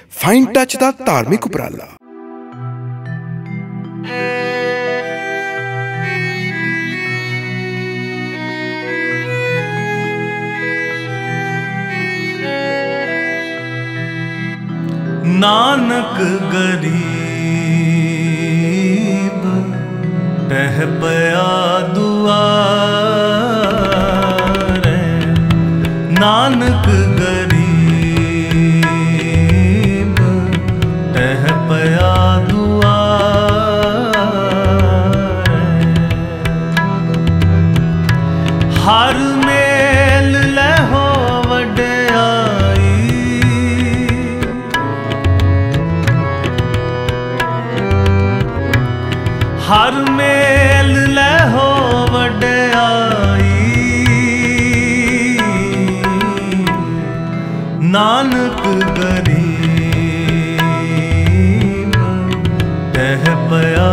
Fine touch ਦਾ ਧਾਰਮਿਕ ਉਪਰਾਲਾ। ਨਾਨਕ ਗਰੀਬ ਟਹਿ ਪਿਆ ਦੁਆ। ਨਾਨਕ ਗਰੀਬ ਤਹਿ ਪਿਆ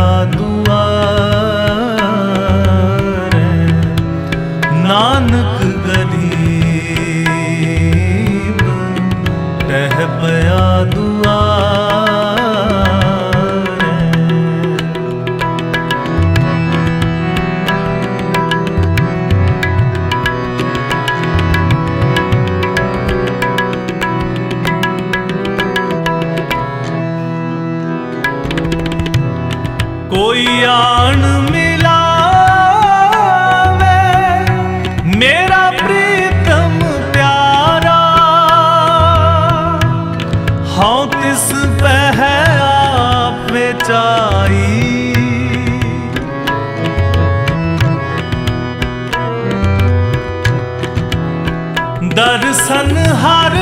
ਦਰਸ਼ਨ ਹਰ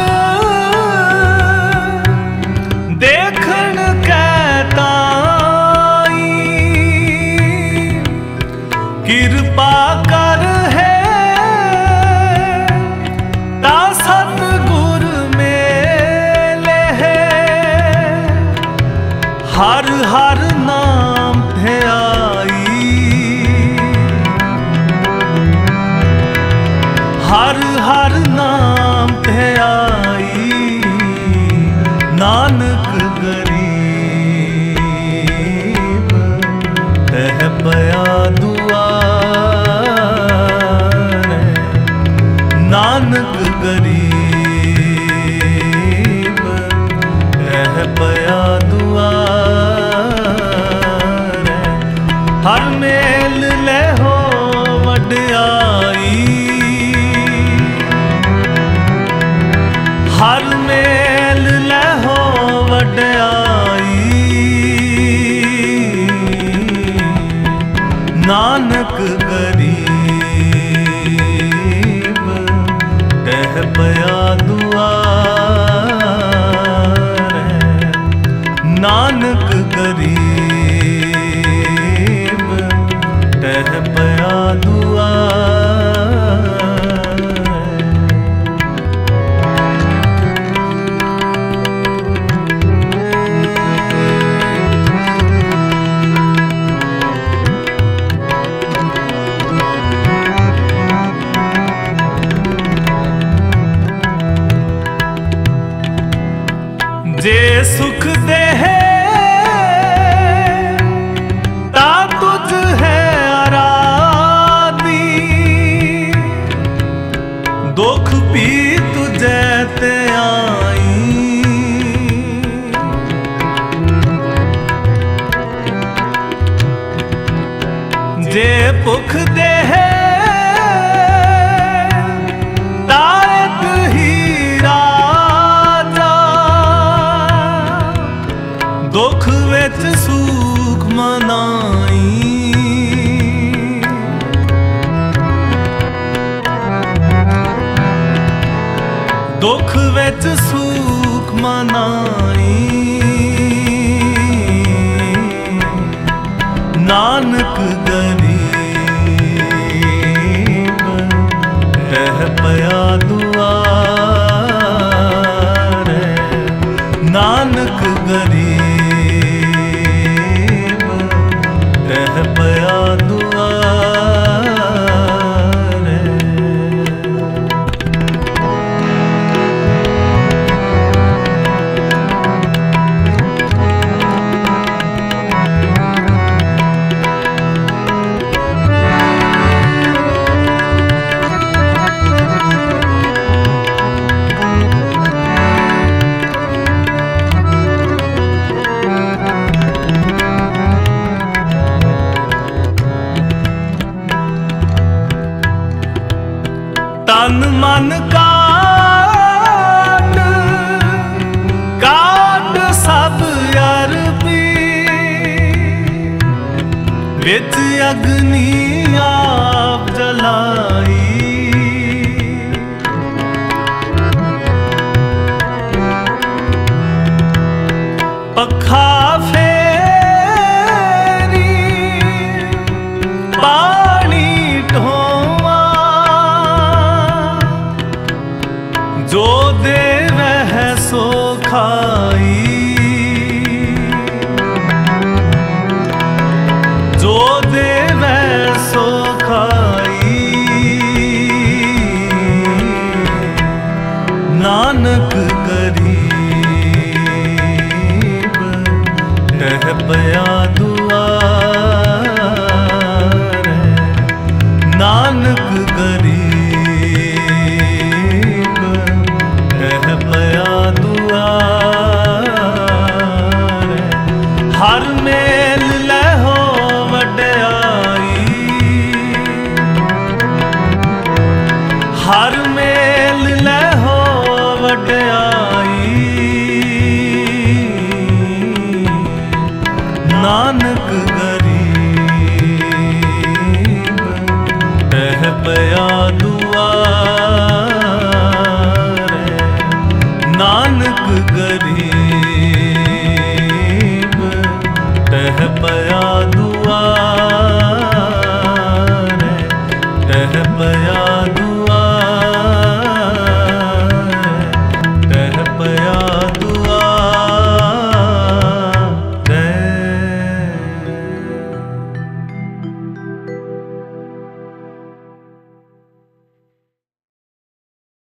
ਦੇਖਣ ਕੈ ਤਾਈ। ਕਿਰਪਾ ਨਾਨਕ ਗਰੀਬ ਕਹਿ ਪਿਆ ਦੁਆਰ ਨਾਨਕ ਜੇ ਸੁਖ ਦੇ ਹੈ ਦੁੱਖ ਵਿੱਚ ਸੂਖ ਮਨਾਈ। ਨਾਨਕ ਗਰੀਬ ਰਹਿ ਪਿਆ ਤੂੰ ਮਨ ਕਾਟ ਕਾਟ ਸਭ ਅਰਬੀ ਵਿੱਚ ਅਗਨੀ ਆਪ ਜਲਾਈ। ਸਹਿ ਪਿਆਰ ਨਾਨਕ ਗਰੀਬ ਰਹਿ ਪਿਆ ਦੁਆਰੇ ਨਾਨਕ ਗਰੀਬ ਰਹਿ ਪਿਆ ਦੁਆਰੇ